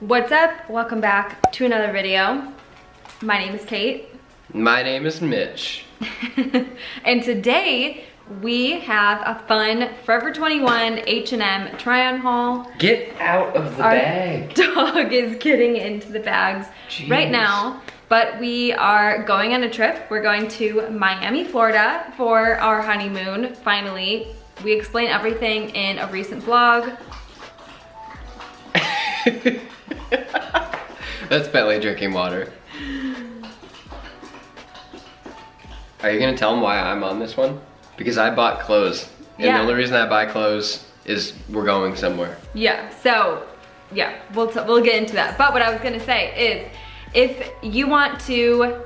What's up? Welcome back to another video. My name is Kait. My name is Mitch. and today we have a fun Forever 21 H&M try-on haul. Get out of the Our bag. dog is getting into the bags Jeez. right now. But we are going on a trip. We're going to Miami, Florida for our honeymoon, finally. We explain everything in a recent vlog. That's Bentley drinking water. Are you gonna tell them why I'm on this one? Because I bought clothes. And Yeah. the only reason I buy clothes is we're going somewhere. Yeah, so yeah, we'll, t- we'll get into that. But what I was gonna say is, if you want to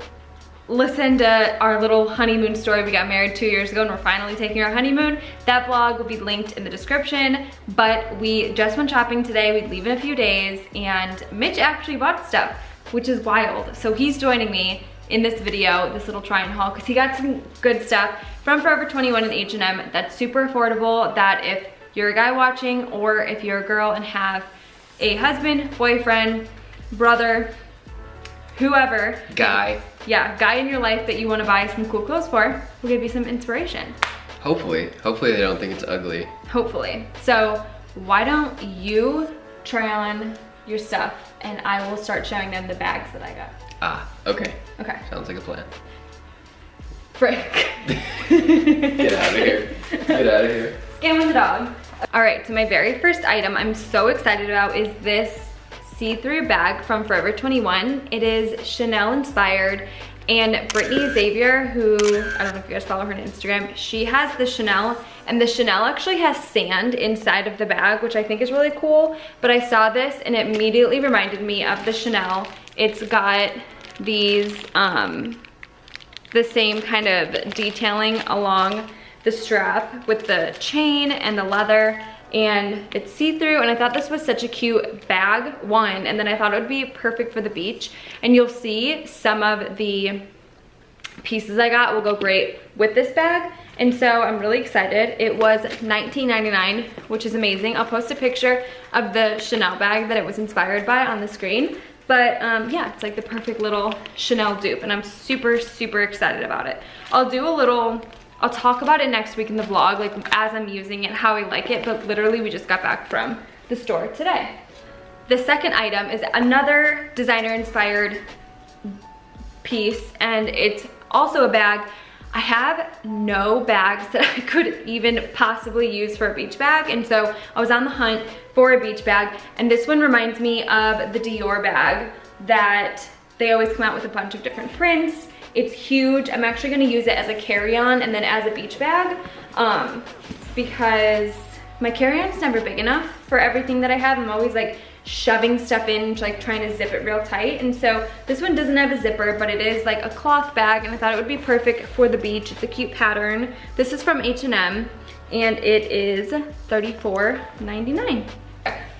listen to our little honeymoon story, we got married two years ago and we're finally taking our honeymoon, that vlog will be linked in the description. But we just went shopping today, we'd leave in a few days, and Mitch actually bought stuff, which is wild. So he's joining me in this video, this little try and haul, because he got some good stuff from Forever 21 and H&M that's super affordable, that if you're a guy watching or if you're a girl and have a husband, boyfriend, brother, whoever, Guy. yeah, guy in your life that you wanna buy some cool clothes for, will give you some inspiration, Hopefully. Hopefully they don't think it's ugly. hopefully. So why don't you try on your stuff and I will start showing them the bags that I got. Ah, okay. Okay, Sounds like a plan. frick. Get out of here. Get out of here. With the dog. All right, so my very first item I'm so excited about is this see-through bag from Forever 21. It is Chanel inspired and Brittany Xavier, who, I don't know if you guys follow her on Instagram, she has the Chanel and the Chanel actually has sand inside of the bag, which I think is really cool. But I saw this and it immediately reminded me of the Chanel. It's got these, um, the same kind of detailing along the strap with the chain and the leather and it's see-through and I thought this was such a cute bag, one, and then I thought it would be perfect for the beach. And you'll see some of the pieces I got will go great with this bag. And so I'm really excited. It was $19.99, which is amazing. I'll post a picture of the Chanel bag that it was inspired by on the screen. But um, yeah, it's like the perfect little Chanel dupe and I'm super, super excited about it. I'll do a little, I'll talk about it next week in the vlog, like as I'm using it, how I like it, but literally we just got back from the store today. The second item is another designer inspired piece and it's also a bag. I have no bags that I could even possibly use for a beach bag and so I was on the hunt for a beach bag and this one reminds me of the Dior bag that they always come out with a bunch of different prints. It's huge. I'm actually gonna use it as a carry-on and then as a beach bag um, because my carry-on's never big enough for everything that I have. I'm always like shoving stuff in, like trying to zip it real tight. And so this one doesn't have a zipper, but it is like a cloth bag and I thought it would be perfect for the beach. It's a cute pattern. This is from H&M and it is $34.99.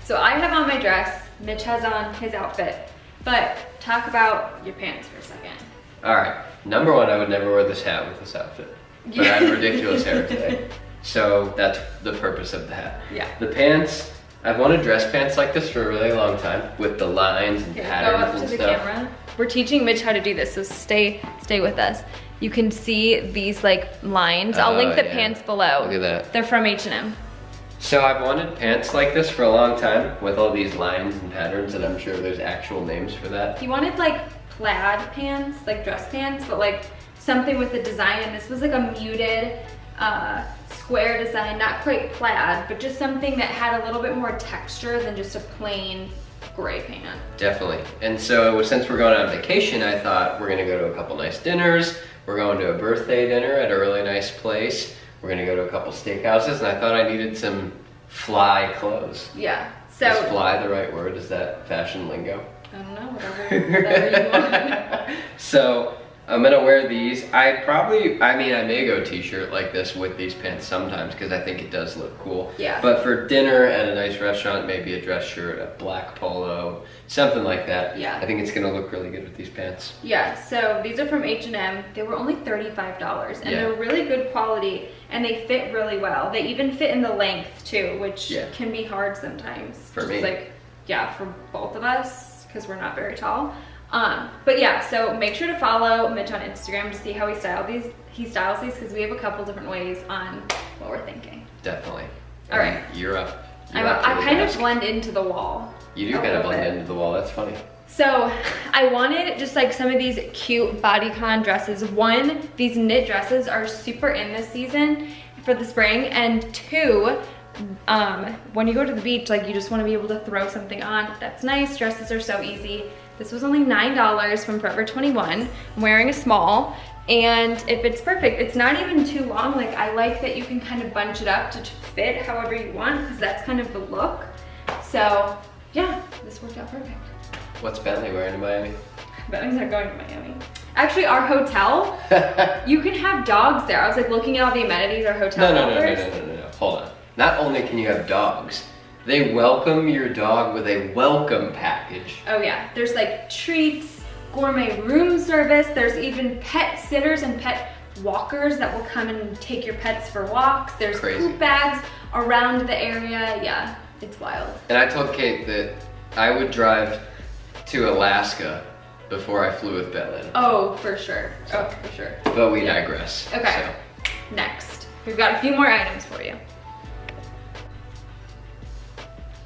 So I have on my dress, Mitch has on his outfit, but talk about your pants for a second. Alright. Number one, I would never wear this hat with this outfit. But I have ridiculous hair today. So that's the purpose of the hat. Yeah. The pants, I've wanted dress pants like this for a really long time with the lines and Here, go patterns up to and the stuff. camera. We're teaching Mitch how to do this, so stay stay with us. You can see these like lines. I'll Oh, link the yeah. pants below. Look at that. They're from H&M. So I've wanted pants like this for a long time with all these lines and patterns and I'm sure there's actual names for that. He wanted like plaid pants, like dress pants, but like something with the design. And this was like a muted uh, square design, not quite plaid, but just something that had a little bit more texture than just a plain gray pant. Definitely. And so since we're going on vacation, I thought we're gonna go to a couple nice dinners. We're going to a birthday dinner at a really nice place. We're gonna go to a couple steakhouses and I thought I needed some fly clothes. Yeah. So Is fly the right word? Is that fashion lingo? I don't know, whatever, whatever you want. so I'm gonna wear these. I probably, I mean, I may go t-shirt like this with these pants sometimes because I think it does look cool. Yeah. But for dinner at a nice restaurant, maybe a dress shirt, a black polo, something like that. Yeah. I think it's gonna look really good with these pants. Yeah, so these are from H&M. They were only $35 and Yeah. they're really good quality and they fit really well. They even fit in the length too, which Yeah. can be hard sometimes. For Just me. like yeah, for both of us because we're not very tall. Um, but yeah, so make sure to follow Mitch on Instagram to see how he style these. He styles these because we have a couple different ways on what we're thinking. Definitely. All right. You're up. You're up I kind of blend into the wall. You do kind of blend bit. into the wall. That's funny. So I wanted just like some of these cute bodycon dresses. One, these knit dresses are super in this season for the spring. And two, um, when you go to the beach, like you just wanna be able to throw something on. That's nice, dresses are so easy. This was only $9 from Forever 21. I'm wearing a small and if it's perfect. It's not even too long. Like I like that you can kind of bunch it up to fit however you want because that's kind of the look. So yeah, this worked out perfect. What's Bentley wearing in Miami? Bentley's not going to Miami. Actually, our hotel, you can have dogs there. I was like looking at all the amenities our hotel No, no, no, no, no, no, no, no. Hold on. Not only can you have dogs, they welcome your dog with a welcome package. Oh yeah, there's like treats, gourmet room service. There's even pet sitters and pet walkers that will come and take your pets for walks. There's Crazy. poop bags around the area. Yeah, it's wild. And I told Kait that I would drive to Alaska before I flew with Bentley. Oh, for sure. Oh, for sure. But we digress. Okay. so. Next, we've got a few more items for you.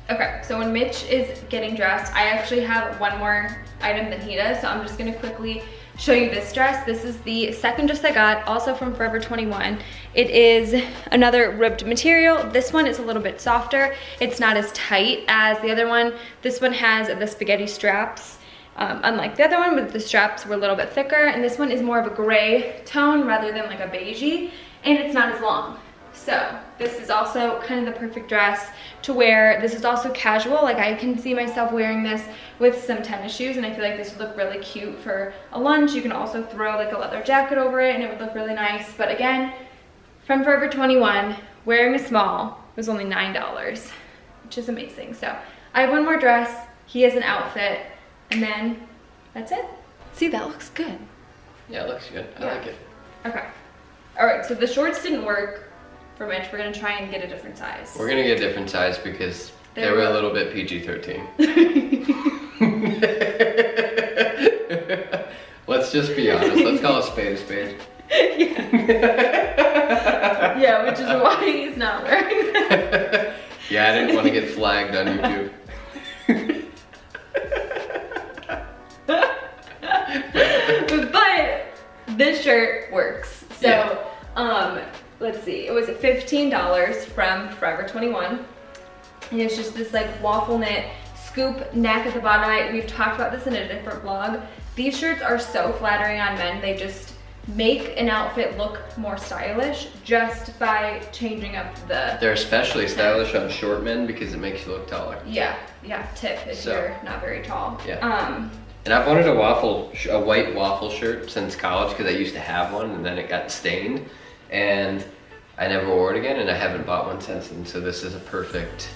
Okay, so when Mitch is getting dressed, I actually have one more item than he does, so I'm just gonna quickly show you this dress. This is the second dress I got, also from Forever 21. It is another ribbed material. This one is a little bit softer. It's not as tight as the other one. This one has the spaghetti straps. Um, unlike the other one, but the straps were a little bit thicker, and this one is more of a gray tone rather than like a beigey, and it's not as long. So this is also kind of the perfect dress to wear. This is also casual, like I can see myself wearing this with some tennis shoes, and I feel like this would look really cute for a lunch. You can also throw like a leather jacket over it, and it would look really nice. But again, from Forever 21, wearing a small was only $9, which is amazing. So I have one more dress, he has an outfit, and then that's it. See, that looks good. Yeah, it looks good. I Yeah. like it. Okay. All right, so the shorts didn't work for Mitch. We're gonna try and get a different size. We're gonna get a different size because they They were a little bit PG-13. Let's just be honest. Let's call a spade a spade. yeah, which is why he's not wearing that. yeah, I didn't want to get flagged on YouTube. $15 from Forever 21. And it's just this like waffle knit scoop neck at the bottom. I, we've talked about this in a different vlog. These shirts are so flattering on men. They just make an outfit look more stylish just by changing up the, They're especially stylish on short men because it makes you look taller. yeah, yeah, tip if So- you're not very tall. Yeah. Um, And I've wanted a waffle, a white waffle shirt since college because I used to have one and then it got stained, and I never wore it again, and I haven't bought one since. And so this is a perfect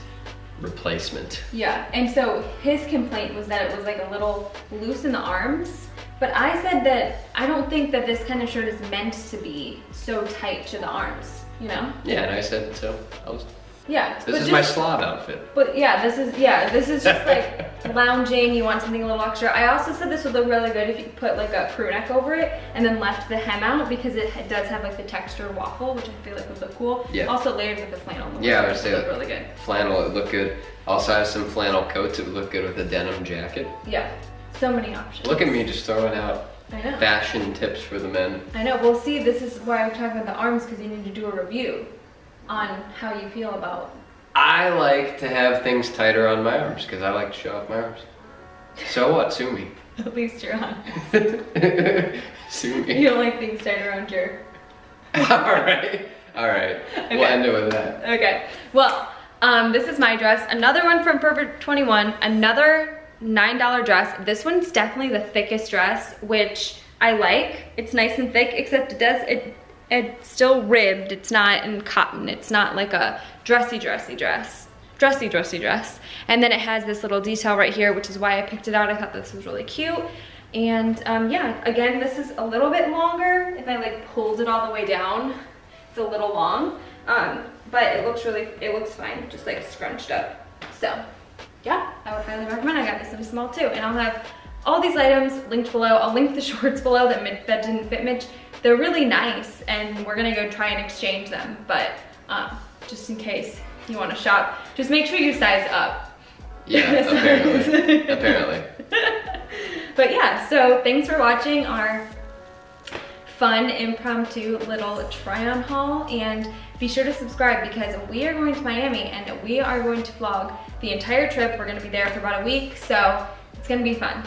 replacement. Yeah, and so his complaint was that it was like a little loose in the arms. But I said that I don't think that this kind of shirt is meant to be so tight to the arms, you know? Yeah, and I said so. I was, Yeah. this is my just- slob outfit. But yeah, this is yeah, this is just like lounging. You want something a little extra. I also said this would look really good if you put like a crew neck over it and then left the hem out because it does have like the textured waffle, which I feel like would look cool. Yeah. Also layered with the flannel. the Yeah, I would say look really good. Flannel, it looked good. Also have some flannel coats. It would look good with a denim jacket. Yeah. So many options. Look at me just throwing out fashion tips for the men. I know. Well, see, this is why I'm talking about the arms because you need to do a review on how you feel about. I like to have things tighter on my arms because I like to show off my arms. So what? Sue me. At least you're on. Sue me. You don't like things tied around your. All right. All right. We'll end it with that. Okay. Well, um, this is my dress. Another one from Perfect 21. Another $9 dress. This one's definitely the thickest dress, which I like. It's nice and thick, except it does, it, it's still ribbed. It's not in cotton. It's not like a dressy, dressy dress. Dressy, dressy dress. And then it has this little detail right here, which is why I picked it out. I thought this was really cute. And um, yeah, again, this is a little bit longer. If I like pulled it all the way down, it's a little long. Um, but it looks really, it looks fine, just like scrunched up. So yeah, I would highly recommend. I got this in small too. And I'll have all these items linked below. I'll link the shorts below that, that didn't fit Mitch. They're really nice and we're gonna go try and exchange them. But um, just in case you wanna shop, just make sure you size up. Yeah, apparently, apparently. but yeah, so thanks for watching our fun impromptu little try on haul and be sure to subscribe because we are going to Miami and we are going to vlog the entire trip. We're gonna be there for about a week, so it's gonna be fun.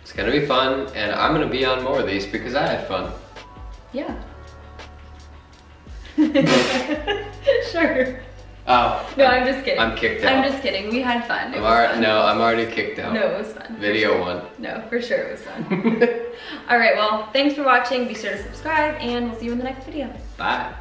It's gonna be fun and I'm gonna be on more of these because I had fun. Yeah. sure. Oh. No, I'm just kidding. I'm kicked out. I'm just kidding. We had fun. It I'm was fun. no, I'm already kicked out. No, it was fun. Video sure. one. No, for sure it was fun. All right, well, thanks for watching. Be sure to subscribe and we'll see you in the next video. Bye.